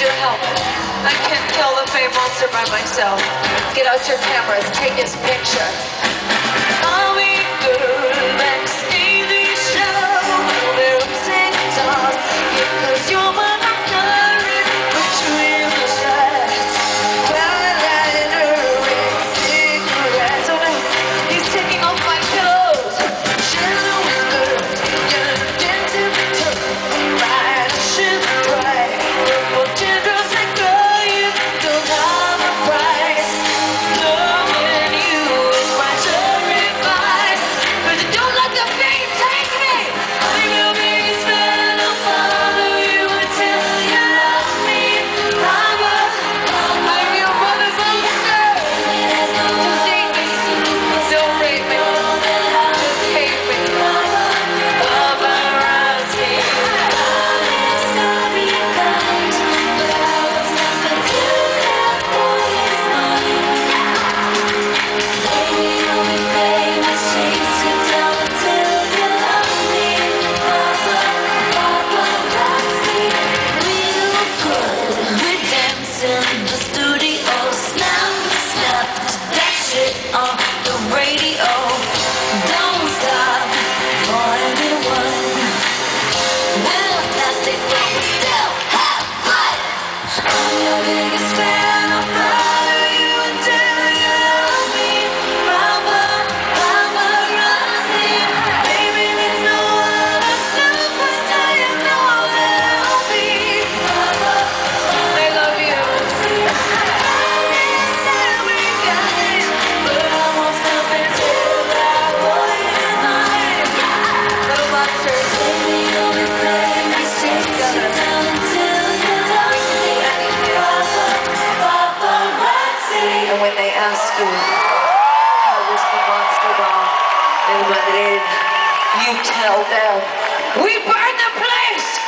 your help. I can't kill the fables by myself. Get out your cameras, take his picture. school, Carlos Montalban in Madrid. You tell them, we burn the place!